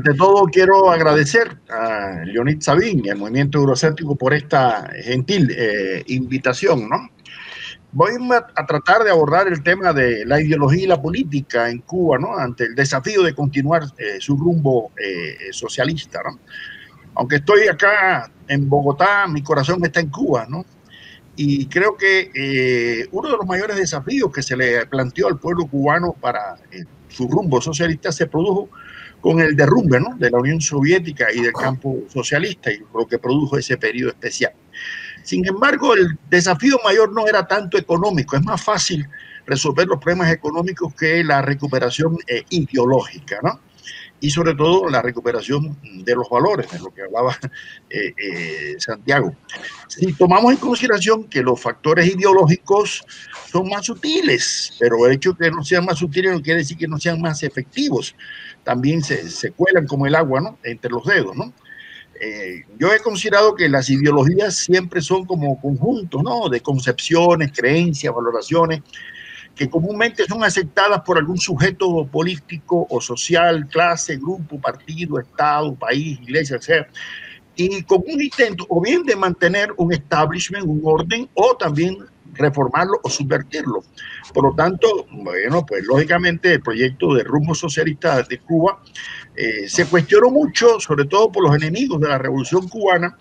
ante todo quiero agradecer a Leonid Sabin y al movimiento eurocéntrico por esta gentil eh, invitación, ¿no? Voy a, tratar de abordar el tema de la ideología y la política en Cuba, ¿no? Ante el desafío de continuar eh, su rumbo eh, socialista. Aunque estoy acá en Bogotá, mi corazón está en Cuba, ¿no? Y creo que uno de los mayores desafíos que se le planteó al pueblo cubano para su rumbo socialista se produjo con el derrumbe de la Unión Soviética y del campo socialista y lo que produjo ese periodo especial. Sin embargo, el desafío mayor no era tanto económico, es más fácil resolver los problemas económicos que la recuperación eh, ideológica, ¿no? Y sobre todo la recuperación de los valores, de lo que hablaba eh, eh, Santiago. Si tomamos en consideración que los factores ideológicos son más sutiles, pero el hecho de que no sean más sutiles no quiere decir que no sean más efectivos también se, se cuelan como el agua, ¿no? Entre los dedos, ¿no? Eh, yo he considerado que las ideologías siempre son como conjuntos, ¿no? De concepciones, creencias, valoraciones, que comúnmente son aceptadas por algún sujeto político o social, clase, grupo, partido, estado, país, iglesia, etc. Y con un intento o bien de mantener un establishment, un orden, o también reformarlo o subvertirlo. Por lo tanto, bueno, pues lógicamente el proyecto de rumbo socialista de Cuba eh, se cuestionó mucho, sobre todo por los enemigos de la revolución cubana,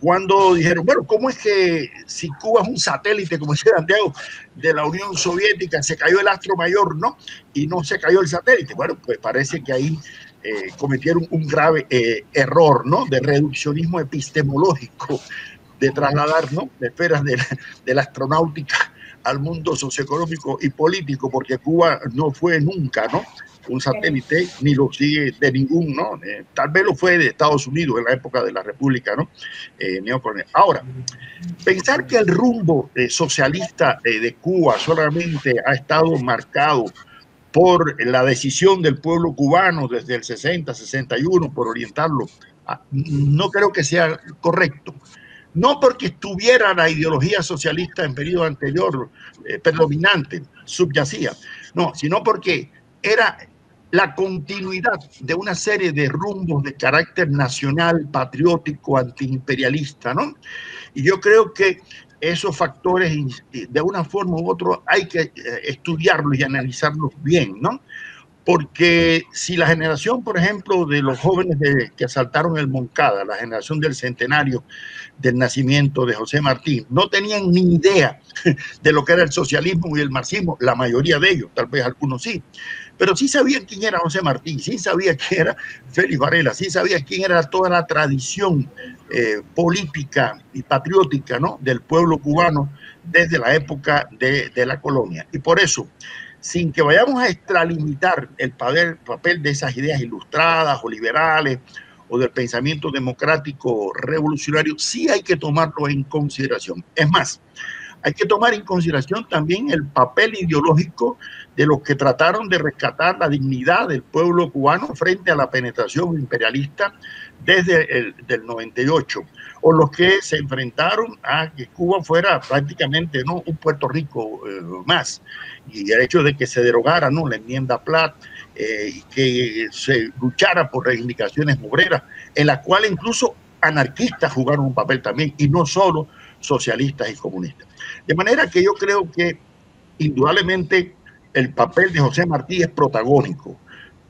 cuando dijeron, bueno, ¿cómo es que si Cuba es un satélite, como decía Santiago, de la Unión Soviética, se cayó el astro mayor, ¿no? Y no se cayó el satélite. Bueno, pues parece que ahí eh, cometieron un grave eh, error, ¿no? De reduccionismo epistemológico de trasladar ¿no? de esferas de la, de la astronáutica al mundo socioeconómico y político, porque Cuba no fue nunca, ¿no? Un satélite, ni lo sigue de ningún, ¿no? Eh, tal vez lo fue de Estados Unidos en la época de la República, ¿no? Eh, Ahora, pensar que el rumbo eh, socialista eh, de Cuba solamente ha estado marcado por la decisión del pueblo cubano desde el 60, 61, por orientarlo, no creo que sea correcto no porque estuviera la ideología socialista en periodo anterior predominante, subyacía, no, sino porque era la continuidad de una serie de rumbos de carácter nacional, patriótico, antiimperialista, ¿no? Y yo creo que esos factores, de una forma u otra, hay que eh, estudiarlos y analizarlos bien, ¿no? porque si la generación, por ejemplo, de los jóvenes que asaltaron el Moncada, la generación del centenario del nacimiento de José Martín, no tenían ni idea de lo que era el socialismo y el marxismo, la mayoría de ellos, tal vez algunos sí, pero sí sabían quién era José Martín, sí sabía quién era Félix Varela, sí sabía quién era toda la tradición eh, política y patriótica ¿no? del pueblo cubano desde la época de, la colonia. Y por eso, sin que vayamos a extralimitar el papel, de esas ideas ilustradas o liberales o del pensamiento democrático revolucionario, sí hay que tomarlo en consideración. Es más, hay que tomar en consideración también el papel ideológico de los que trataron de rescatar la dignidad del pueblo cubano frente a la penetración imperialista desde el del 98, o los que se enfrentaron a que Cuba fuera prácticamente ¿no? un Puerto Rico eh, más, y el hecho de que se derogara ¿no? la enmienda Platt, eh, que se luchara por reivindicaciones obreras, en las cuales incluso anarquistas jugaron un papel también, y no solo socialistas y comunistas. De manera que yo creo que indudablemente el papel de José Martí es protagónico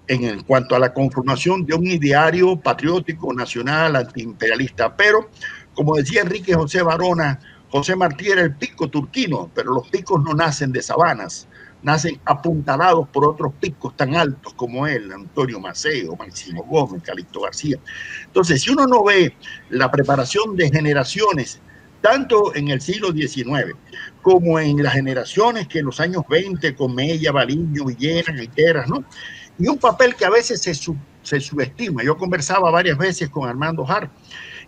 en, cuanto a la conformación de un ideario patriótico, nacional, antiimperialista. Pero, como decía Enrique José Barona, José Martí era el pico turquino, pero los picos no nacen de sabanas, nacen apuntalados por otros picos tan altos como él, Antonio Maceo, Máximo Gómez, Calixto García. Entonces, si uno no ve la preparación de generaciones tanto en el siglo XIX como en las generaciones que en los años 20 con Mella, Baliño, Villena, Guiteras, ¿no? Y un papel que a veces se, se subestima. Yo conversaba varias veces con Armando Hart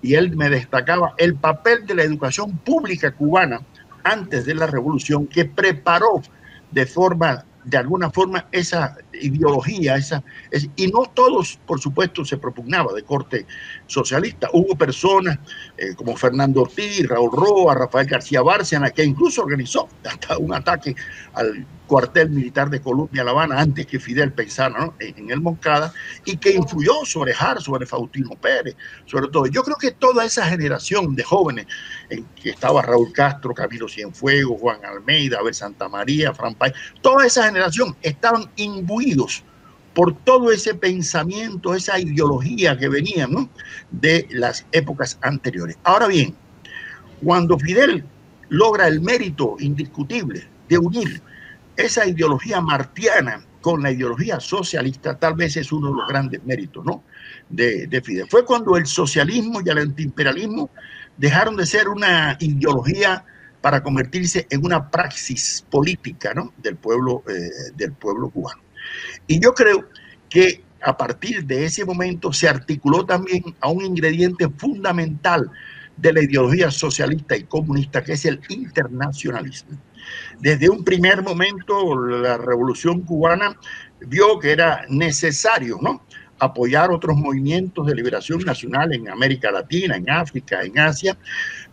y él me destacaba el papel de la educación pública cubana antes de la revolución que preparó de forma de alguna forma esa ideología, esa, y no todos, por supuesto, se propugnaba de corte socialista. Hubo personas eh, como Fernando Ortiz, Raúl Roa, Rafael García Bárcena, que incluso organizó hasta un ataque al cuartel militar de Colombia, La Habana, antes que Fidel pensara en el Moncada, y que influyó sobre Har, sobre Faustino Pérez, sobre todo. Yo creo que toda esa generación de jóvenes, en que estaba Raúl Castro, Camilo Cienfuegos, Juan Almeida, Abel Santa María, Fran Pay, toda esa generación estaban imbuidos por todo ese pensamiento, esa ideología que venía de las épocas anteriores. Ahora bien, cuando Fidel logra el mérito indiscutible de unir esa ideología martiana con la ideología socialista, tal vez es uno de los grandes méritos ¿no? de, de Fidel. Fue cuando el socialismo y el antiimperialismo dejaron de ser una ideología para convertirse en una praxis política ¿no? del, pueblo, eh, del pueblo cubano. Y yo creo que a partir de ese momento se articuló también a un ingrediente fundamental de la ideología socialista y comunista, que es el internacionalismo. Desde un primer momento, la revolución cubana vio que era necesario ¿no? apoyar otros movimientos de liberación nacional en América Latina, en África, en Asia.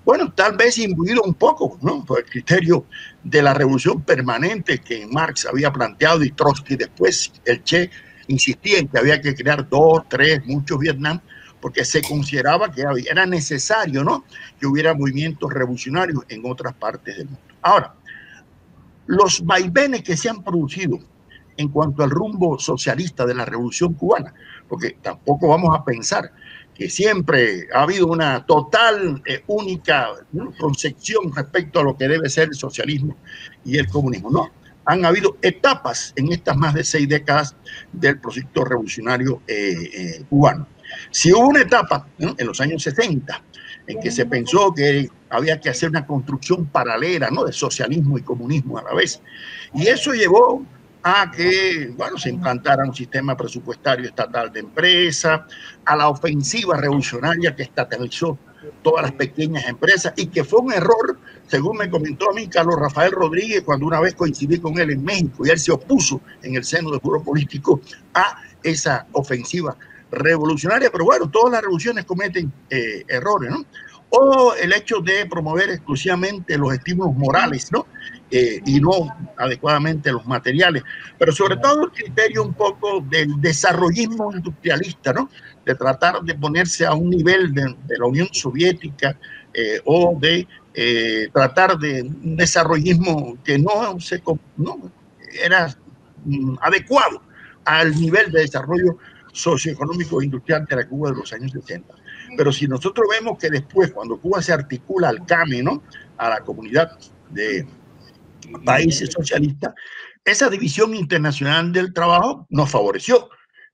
Bueno, tal vez imbuido un poco ¿no? por el criterio de la revolución permanente que Marx había planteado y Trotsky después, el Che insistía en que había que crear dos, tres, muchos Vietnam, porque se consideraba que era necesario ¿no? que hubiera movimientos revolucionarios en otras partes del mundo. Ahora, los vaivenes que se han producido en cuanto al rumbo socialista de la revolución cubana, porque tampoco vamos a pensar que siempre ha habido una total, eh, única concepción respecto a lo que debe ser el socialismo y el comunismo. No, han habido etapas en estas más de seis décadas del proyecto revolucionario eh, eh, cubano. Si hubo una etapa en los años 60 en que se pensó que había que hacer una construcción paralela ¿no? de socialismo y comunismo a la vez, y eso llevó a que bueno, se implantara un sistema presupuestario estatal de empresas, a la ofensiva revolucionaria que estatalizó todas las pequeñas empresas y que fue un error, según me comentó a mí Carlos Rafael Rodríguez cuando una vez coincidí con él en México y él se opuso en el seno del foro político a esa ofensiva revolucionaria, pero bueno, todas las revoluciones cometen eh, errores, ¿no? O el hecho de promover exclusivamente los estímulos morales, ¿no? Eh, y no adecuadamente los materiales, pero sobre todo el criterio un poco del desarrollismo industrialista, ¿no? De tratar de ponerse a un nivel de, la Unión Soviética eh, o de eh, tratar de un desarrollismo que no, se, no era mm, adecuado al nivel de desarrollo socioeconómico e industrial de la Cuba de los años 60. Pero si nosotros vemos que después, cuando Cuba se articula al CAME, ¿no? a la comunidad de, países socialistas, esa división internacional del trabajo nos favoreció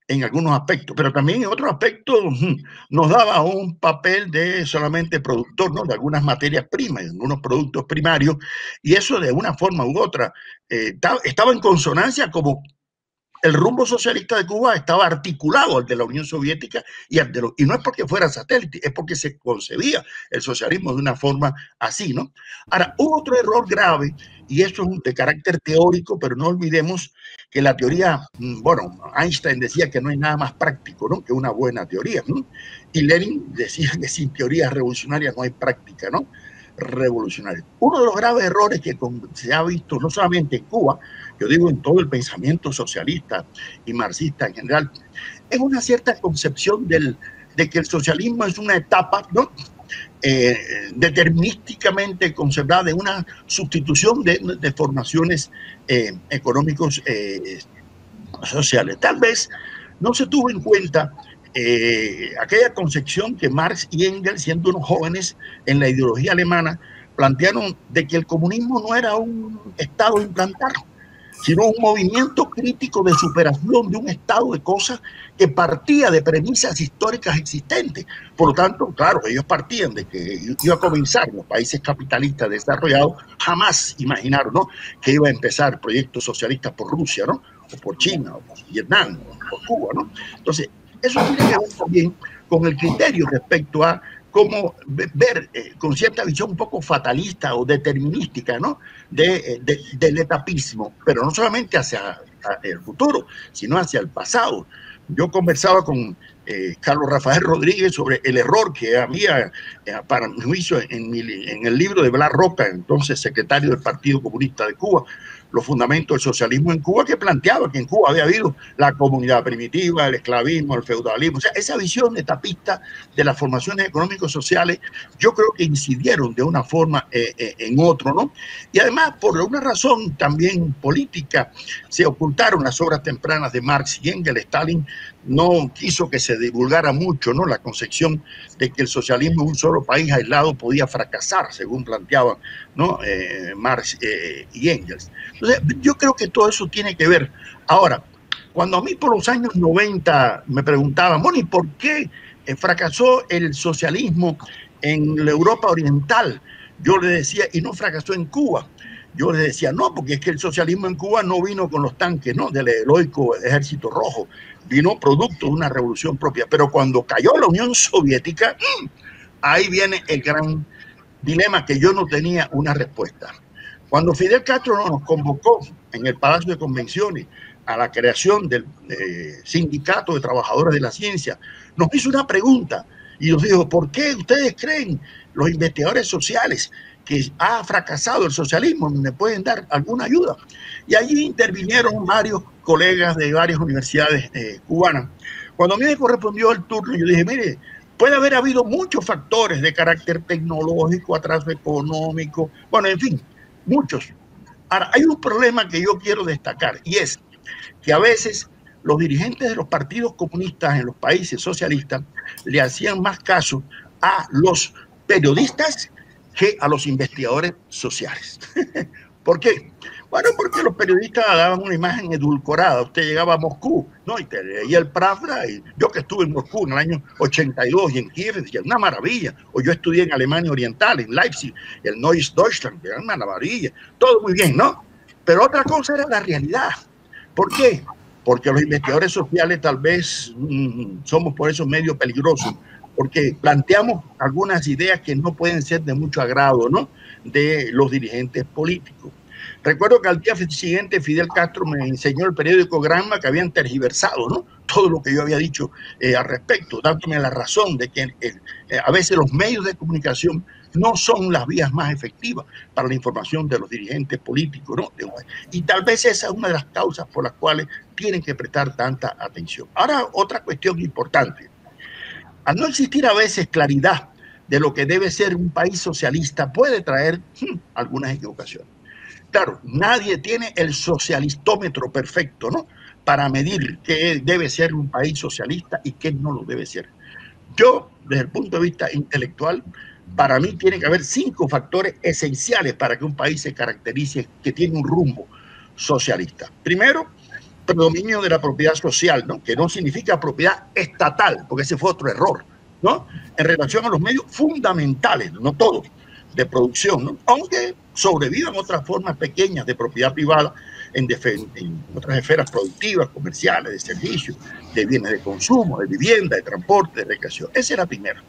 en algunos aspectos, pero también en otros aspectos nos daba un papel de solamente productor ¿no? de algunas materias primas, de algunos productos primarios, y eso de una forma u otra eh, estaba en consonancia como el rumbo socialista de Cuba estaba articulado al de la Unión Soviética y al de y no es porque fuera satélite, es porque se concebía el socialismo de una forma así, ¿no? Ahora, hubo otro error grave y eso es de carácter teórico, pero no olvidemos que la teoría, mm, bueno, Einstein decía que no hay nada más práctico, ¿no? Que una buena teoría. Y Lenin decía que sin teorías revolucionarias no hay práctica, ¿no? Revolucionaria. Uno de los graves errores que se ha visto no solamente en Cuba, yo digo en todo el pensamiento socialista y marxista en general, es una cierta concepción del, de que el socialismo es una etapa ¿no? Eh, determinísticamente conservada de una sustitución de, formaciones eh, económicos eh, sociales. Tal vez no se tuvo en cuenta aquella concepción que Marx y Engels, siendo unos jóvenes en la ideología alemana, plantearon de que el comunismo no era un estado implantado, sino un movimiento crítico de superación de un estado de cosas que partía de premisas históricas existentes. Por lo tanto, claro, ellos partían de que iba a comenzar los países capitalistas desarrollados, jamás imaginaron ¿no? que iba a empezar proyectos socialistas por Rusia, ¿no? o por China, o por Vietnam, o por Cuba. ¿no? Entonces, eso tiene que ver también con el criterio respecto a cómo ver eh, con cierta visión un poco fatalista o determinística, ¿no? De, eh, del etapismo, pero no solamente hacia el futuro, sino hacia el pasado. Yo conversaba con eh, Carlos Rafael Rodríguez sobre el error que había, para mi juicio, en, en, el libro de Blas Roca, entonces secretario del Partido Comunista de Cuba, los fundamentos del socialismo en Cuba, que planteaba que en Cuba había habido la comunidad primitiva, el esclavismo, el feudalismo. O sea, esa visión etapista de las formaciones económicos sociales, yo creo que incidieron de una forma eh, eh, en otro, ¿no? Y además, por una razón también política, se ocultaron las obras tempranas de Marx y Engels. Stalin no quiso que se divulgara mucho, ¿no? La concepción de que el socialismo en un solo país aislado podía fracasar, según planteaban, ¿no? Eh, Marx y Engels. Entonces, yo creo que todo eso tiene que ver. Ahora, cuando a mí por los años 90 me preguntaban, Moni, ¿por qué eh, fracasó el socialismo en la Europa Oriental? Yo le decía, y no fracasó en Cuba. Yo le decía, no, porque es que el socialismo en Cuba no vino con los tanques, ¿no? Del heroico ejército rojo, vino producto de una revolución propia. Pero cuando cayó la Unión Soviética, ahí viene el gran dilema que yo no tenía una respuesta. Cuando Fidel Castro nos convocó en el Palacio de Convenciones a la creación del eh, Sindicato de Trabajadores de la Ciencia, nos hizo una pregunta y nos dijo, ¿por qué ustedes creen, los investigadores sociales, que ha fracasado el socialismo? ¿Me pueden dar alguna ayuda? Y allí intervinieron varios colegas de varias universidades eh, cubanas. Cuando a mí me correspondió el turno, yo dije, mire, puede haber habido muchos factores de carácter tecnológico, atraso económico, bueno, en fin, muchos. Ahora, hay un problema que yo quiero destacar y es que a veces los dirigentes de los partidos comunistas en los países socialistas le hacían más caso a los periodistas que a los investigadores sociales. ¿Por qué? Bueno, porque los periodistas daban una imagen edulcorada. Usted llegaba a Moscú, ¿no? Y te leía el Pravda. Y yo que estuve en Moscú en el año 82 y en Kiev, decía, una maravilla. O yo estudié en Alemania Oriental, en Leipzig, el Neues Deutschland, era una maravilla. Todo muy bien, ¿no? Pero otra cosa era la realidad. ¿Por qué? Porque los investigadores sociales tal vez mm, somos por eso medio peligrosos, porque planteamos algunas ideas que no pueden ser de mucho agrado, ¿no? De los dirigentes políticos. Recuerdo que al día siguiente Fidel Castro me enseñó el periódico Granma que habían tergiversado ¿no? todo lo que yo había dicho eh, al respecto, dándome la razón de que eh, a veces los medios de comunicación no son las vías más efectivas para la información de los dirigentes políticos. ¿no? Y tal vez esa es una de las causas por las cuales tienen que prestar tanta atención. Ahora, otra cuestión importante. Al no existir a veces claridad de lo que debe ser un país socialista, puede traer hmm, algunas equivocaciones. Claro, nadie tiene el socialistómetro perfecto, ¿no? Para medir qué debe ser un país socialista y qué no lo debe ser. Yo, desde el punto de vista intelectual, para mí tiene que haber cinco factores esenciales para que un país se caracterice que tiene un rumbo socialista. Primero, predominio de la propiedad social, ¿no? que no significa propiedad estatal, porque ese fue otro error, ¿no? en relación a los medios fundamentales, no todos, de producción, ¿no? aunque sobrevivan otras formas pequeñas de propiedad privada en, en, otras esferas productivas, comerciales, de servicios, de bienes de consumo, de vivienda, de transporte, de recreación. Esa es la primera.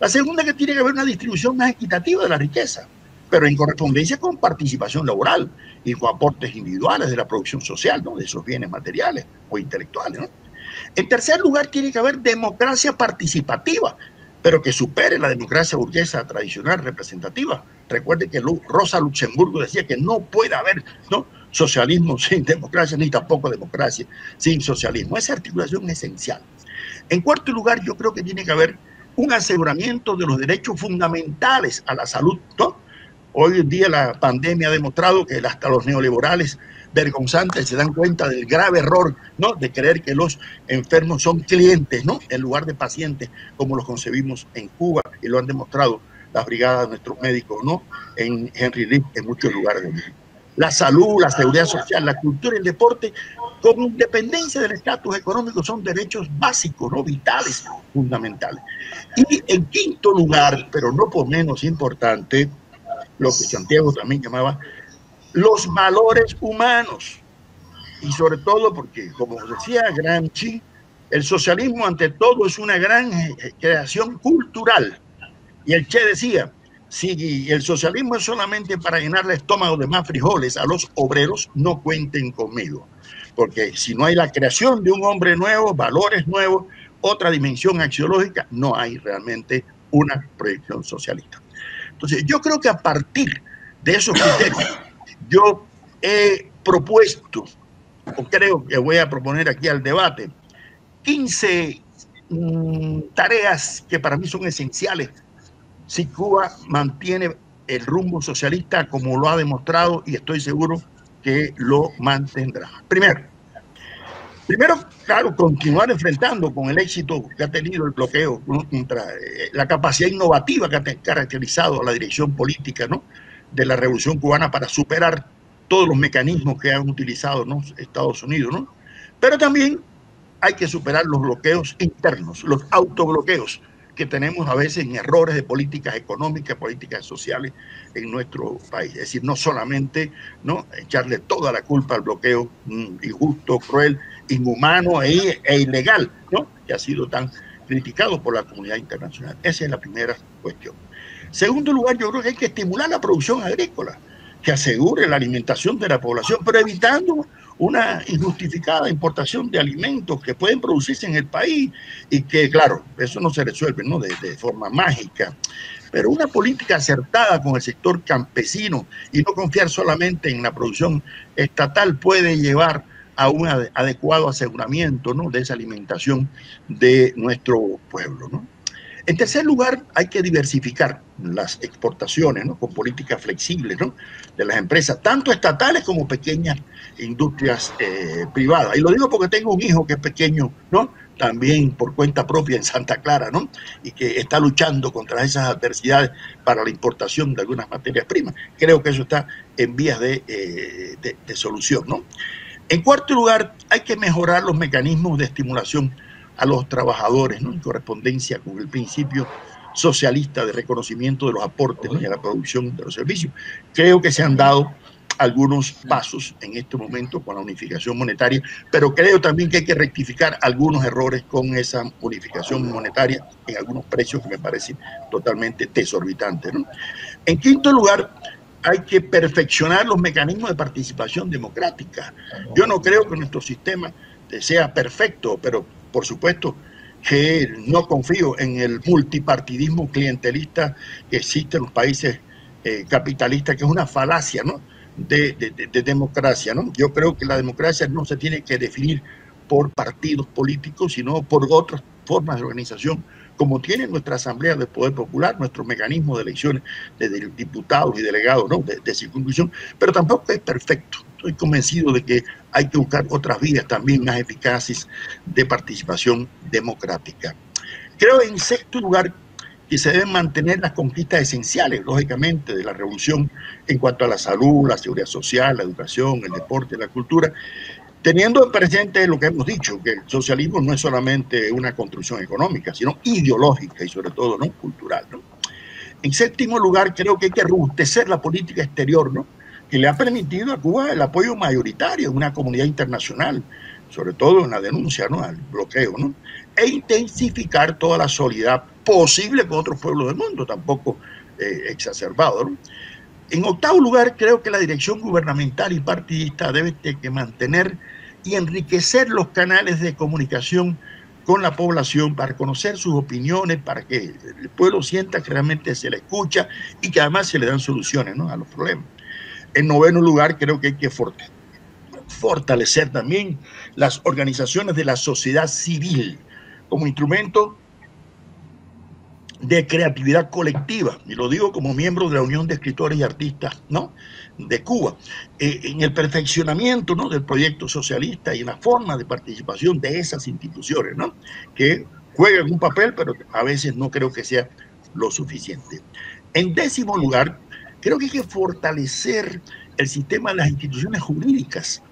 La segunda es que tiene que haber una distribución más equitativa de la riqueza, pero en correspondencia con participación laboral y con aportes individuales de la producción social, ¿no? de esos bienes materiales o intelectuales. En tercer lugar, tiene que haber democracia participativa, pero que supere la democracia burguesa tradicional representativa. Recuerde que Rosa Luxemburgo decía que no puede haber socialismo sin democracia, ni tampoco democracia sin socialismo. Esa articulación es esencial. En cuarto lugar, yo creo que tiene que haber un aseguramiento de los derechos fundamentales a la salud. ¿no? Hoy en día la pandemia ha demostrado que hasta los neoliberales vergonzantes se dan cuenta del grave error ¿no? de creer que los enfermos son clientes ¿no? en lugar de pacientes como los concebimos en Cuba y lo han demostrado las brigadas de nuestros médicos ¿no? en Henry Lee, en muchos lugares del mundo. La salud, la seguridad social, la cultura y el deporte, con independencia del estatus económico, son derechos básicos, no vitales, fundamentales. Y en quinto lugar, pero no por menos importante, lo que Santiago también llamaba los valores humanos. Y sobre todo porque, como decía Gramsci, el socialismo ante todo es una gran eh, creación cultural. Y el Che decía, si el socialismo es solamente para llenar el estómago de más frijoles a los obreros, no cuenten conmigo. Porque si no hay la creación de un hombre nuevo, valores nuevos, otra dimensión axiológica, no hay realmente una proyección socialista. Entonces, yo creo que a partir de esos criterios, yo he propuesto, o creo que voy a proponer aquí al debate, 15 mm, tareas que para mí son esenciales si Cuba mantiene el rumbo socialista como lo ha demostrado y estoy seguro que lo mantendrá. Primero, primero, claro, continuar enfrentando con el éxito que ha tenido el bloqueo contra eh, la capacidad innovativa que ha caracterizado a la dirección política ¿no? de la revolución cubana para superar todos los mecanismos que han utilizado ¿no? Estados Unidos, ¿no? Pero también hay que superar los bloqueos internos, los autobloqueos que tenemos a veces en errores de políticas económicas, políticas sociales en nuestro país. Es decir, no solamente ¿no? echarle toda la culpa al bloqueo mm, injusto, cruel, inhumano e, e, ilegal, ¿no? que ha sido tan criticado por la comunidad internacional. Esa es la primera cuestión. Segundo lugar, yo creo que hay que estimular la producción agrícola, que asegure la alimentación de la población, pero evitando una injustificada importación de alimentos que pueden producirse en el país y que, claro, eso no se resuelve ¿no? De, de, forma mágica, pero una política acertada con el sector campesino y no confiar solamente en la producción estatal puede llevar a un adecuado aseguramiento ¿no? de esa alimentación de nuestro pueblo. En tercer lugar, hay que diversificar las exportaciones ¿no? con políticas flexibles ¿no? de las empresas, tanto estatales como pequeñas industrias eh, privadas. Y lo digo porque tengo un hijo que es pequeño, ¿no? también por cuenta propia en Santa Clara, ¿no? y que está luchando contra esas adversidades para la importación de algunas materias primas. Creo que eso está en vías de, eh, de solución. ¿no? En cuarto lugar, hay que mejorar los mecanismos de estimulación a los trabajadores, en correspondencia con el principio socialista de reconocimiento de los aportes y a la producción de los servicios. Creo que se han dado algunos pasos en este momento con la unificación monetaria, pero creo también que hay que rectificar algunos errores con esa unificación monetaria en algunos precios que me parecen totalmente desorbitantes. En quinto lugar, hay que perfeccionar los mecanismos de participación democrática. Yo no creo que nuestro sistema sea perfecto, pero por supuesto que no confío en el multipartidismo clientelista que existe en los países eh, capitalistas, que es una falacia ¿no? de, de, de, democracia. Yo creo que la democracia no se tiene que definir por partidos políticos, sino por otras formas de organización, como tiene nuestra Asamblea del Poder Popular, nuestro mecanismo de elecciones de, diputados y delegados ¿no? de, de circunscripción, pero tampoco es perfecto estoy convencido de que hay que buscar otras vías también más eficaces de participación democrática. Creo en sexto lugar que se deben mantener las conquistas esenciales, lógicamente, de la revolución en cuanto a la salud, la seguridad social, la educación, el deporte, la cultura, teniendo en presente lo que hemos dicho, que el socialismo no es solamente una construcción económica, sino ideológica y sobre todo no cultural. ¿no? En séptimo lugar, creo que hay que robustecer la política exterior, ¿no? que le ha permitido a Cuba el apoyo mayoritario de una comunidad internacional, sobre todo en la denuncia ¿no? al bloqueo, ¿no? e intensificar toda la solidaridad posible con otros pueblos del mundo, tampoco eh, exacerbado. ¿no? En octavo lugar, creo que la dirección gubernamental y partidista debe que mantener y enriquecer los canales de comunicación con la población para conocer sus opiniones, para que el pueblo sienta que realmente se le escucha y que además se le dan soluciones a los problemas. En noveno lugar, creo que hay que fortalecer también las organizaciones de la sociedad civil como instrumento de creatividad colectiva, y lo digo como miembro de la Unión de Escritores y Artistas ¿no? de Cuba, eh, en el perfeccionamiento ¿no? del proyecto socialista y en la forma de participación de esas instituciones, ¿no? que juegan un papel, pero a veces no creo que sea lo suficiente. En décimo lugar, Creo que hay que fortalecer el sistema de las instituciones jurídicas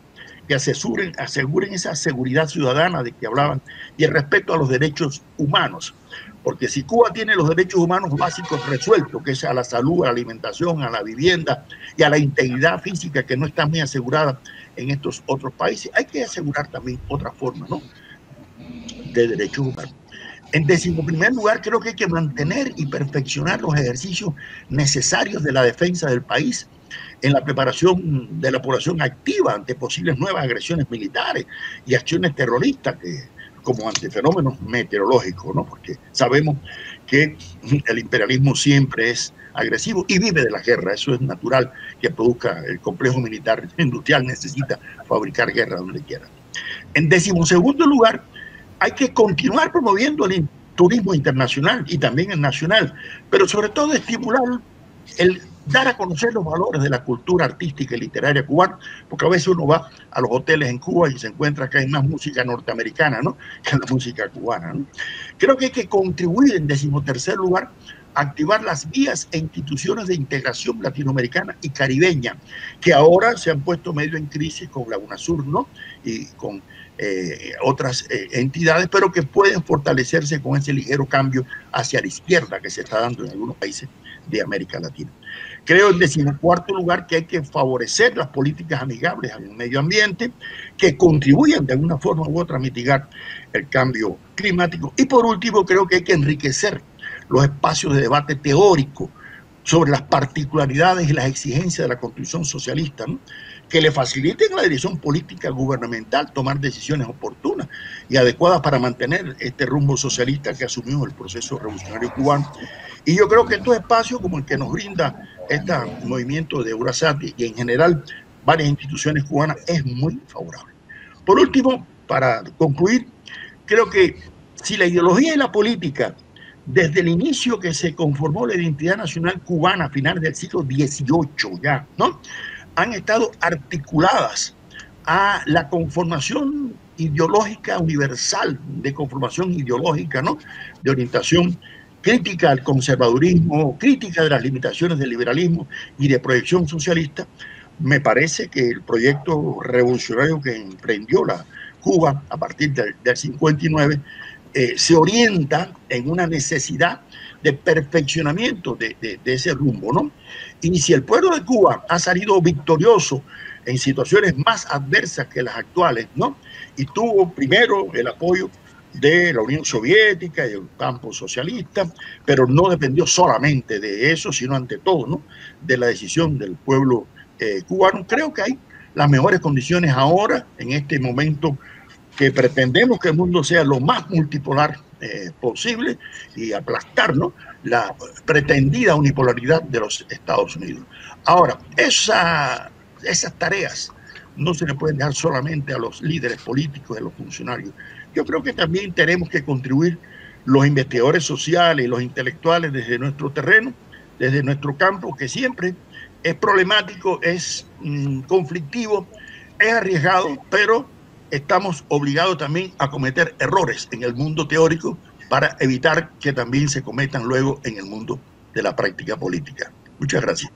que aseguren, aseguren esa seguridad ciudadana de que hablaban y el respeto a los derechos humanos. Porque si Cuba tiene los derechos humanos básicos resueltos, que es a la salud, a la alimentación, a la vivienda y a la integridad física que no está muy asegurada en estos otros países, hay que asegurar también otra forma ¿no? de derechos humanos. En décimo primer lugar, creo que hay que mantener y perfeccionar los ejercicios necesarios de la defensa del país en la preparación de la población activa ante posibles nuevas agresiones militares y acciones terroristas que como ante fenómenos meteorológicos, ¿no? porque sabemos que el imperialismo siempre es agresivo y vive de la guerra. Eso es natural que produzca el complejo militar industrial, necesita fabricar guerra donde quiera. En decimosegundo lugar, hay que continuar promoviendo el turismo internacional y también el nacional, pero sobre todo estimular el dar a conocer los valores de la cultura artística y literaria cubana, porque a veces uno va a los hoteles en Cuba y se encuentra que hay más música norteamericana ¿no? que la música cubana. ¿no? Creo que hay que contribuir en decimotercer lugar a activar las vías e instituciones de integración latinoamericana y caribeña, que ahora se han puesto medio en crisis con la UNASUR ¿no? y con eh, otras eh, entidades, pero que pueden fortalecerse con ese ligero cambio hacia la izquierda que se está dando en algunos países de América Latina. Creo en decimocuarto lugar que hay que favorecer las políticas amigables al medio ambiente que contribuyan de alguna forma u otra a mitigar el cambio climático. Y por último, creo que hay que enriquecer los espacios de debate teórico sobre las particularidades y las exigencias de la construcción socialista, que le faciliten la dirección política gubernamental tomar decisiones oportunas y adecuadas para mantener este rumbo socialista que asumió el proceso revolucionario cubano. Y yo creo que estos espacios como el que nos brinda este movimiento de Eurasati y en general varias instituciones cubanas es muy favorable. Por último, para concluir, creo que si la ideología y la política, desde el inicio que se conformó la identidad nacional cubana a finales del siglo XVIII ya, ¿no? Han estado articuladas a la conformación ideológica universal, de conformación ideológica, ¿no? De orientación crítica al conservadurismo, crítica de las limitaciones del liberalismo y de proyección socialista, me parece que el proyecto revolucionario que emprendió la Cuba a partir del, 59 eh, se orienta en una necesidad de perfeccionamiento de, ese rumbo, ¿no? Y si el pueblo de Cuba ha salido victorioso en situaciones más adversas que las actuales, ¿no? Y tuvo primero el apoyo de la Unión Soviética y el campo socialista, pero no dependió solamente de eso, sino ante todo ¿no? de la decisión del pueblo eh, cubano. Creo que hay las mejores condiciones ahora, en este momento que pretendemos que el mundo sea lo más multipolar eh, posible y aplastar la pretendida unipolaridad de los Estados Unidos. Ahora, esa, esas tareas no se le pueden dejar solamente a los líderes políticos, a los funcionarios, yo creo que también tenemos que contribuir los investigadores sociales y los intelectuales desde nuestro terreno, desde nuestro campo, que siempre es problemático, es mm, conflictivo, es arriesgado, pero estamos obligados también a cometer errores en el mundo teórico para evitar que también se cometan luego en el mundo de la práctica política. Muchas gracias.